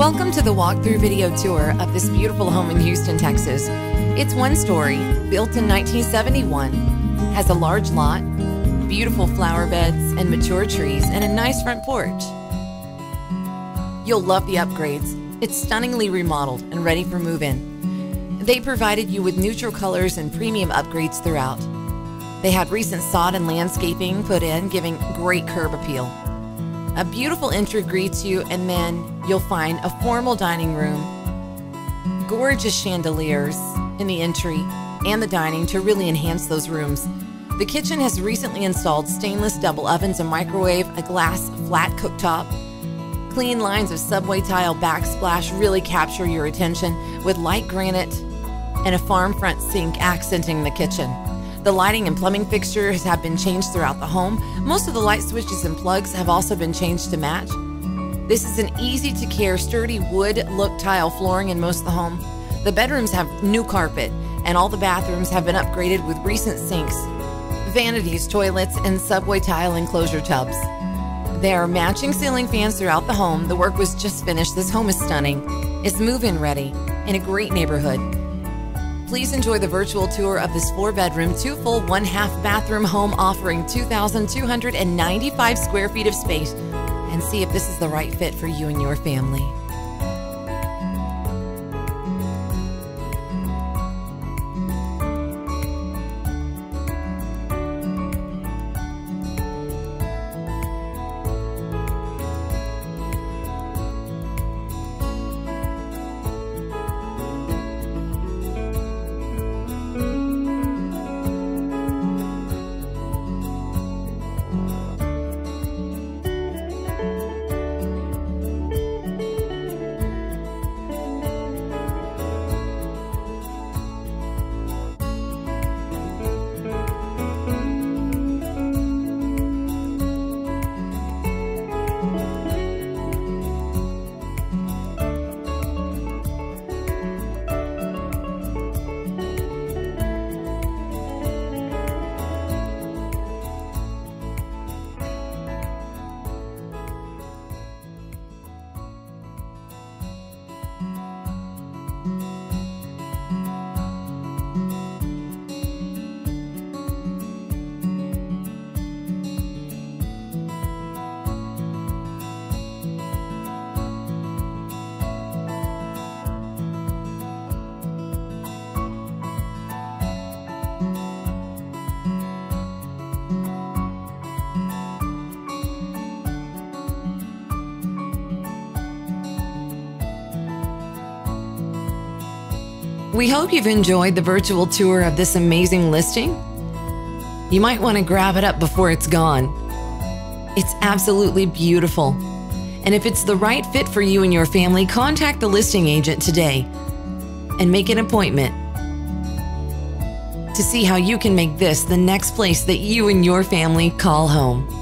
Welcome to the walkthrough video tour of this beautiful home in Houston, Texas. It's one story, built in 1971, has a large lot, beautiful flower beds and mature trees, and a nice front porch. You'll love the upgrades. It's stunningly remodeled and ready for move in. They provided you with neutral colors and premium upgrades throughout. They had recent sod and landscaping put in, giving great curb appeal. A beautiful entry greets you, and then you'll find a formal dining room, gorgeous chandeliers in the entry and the dining to really enhance those rooms. The kitchen has recently installed stainless double ovens, a microwave, a glass flat cooktop. Clean lines of subway tile backsplash really capture your attention with light granite and a farm front sink accenting the kitchen. The lighting and plumbing fixtures have been changed throughout the home. Most of the light switches and plugs have also been changed to match. This is an easy to care, sturdy wood look tile flooring in most of the home. The bedrooms have new carpet, and all the bathrooms have been upgraded with recent sinks, vanities, toilets, and subway tile enclosure tubs. There are matching ceiling fans throughout the home. The work was just finished. This home is stunning. It's move in ready in a great neighborhood. Please enjoy the virtual tour of this four bedroom, two full, one half bathroom home offering 2,295 square feet of space and see if this is the right fit for you and your family. We hope you've enjoyed the virtual tour of this amazing listing. You might want to grab it up before it's gone. It's absolutely beautiful. And if it's the right fit for you and your family, contact the listing agent today and make an appointment to see how you can make this the next place that you and your family call home.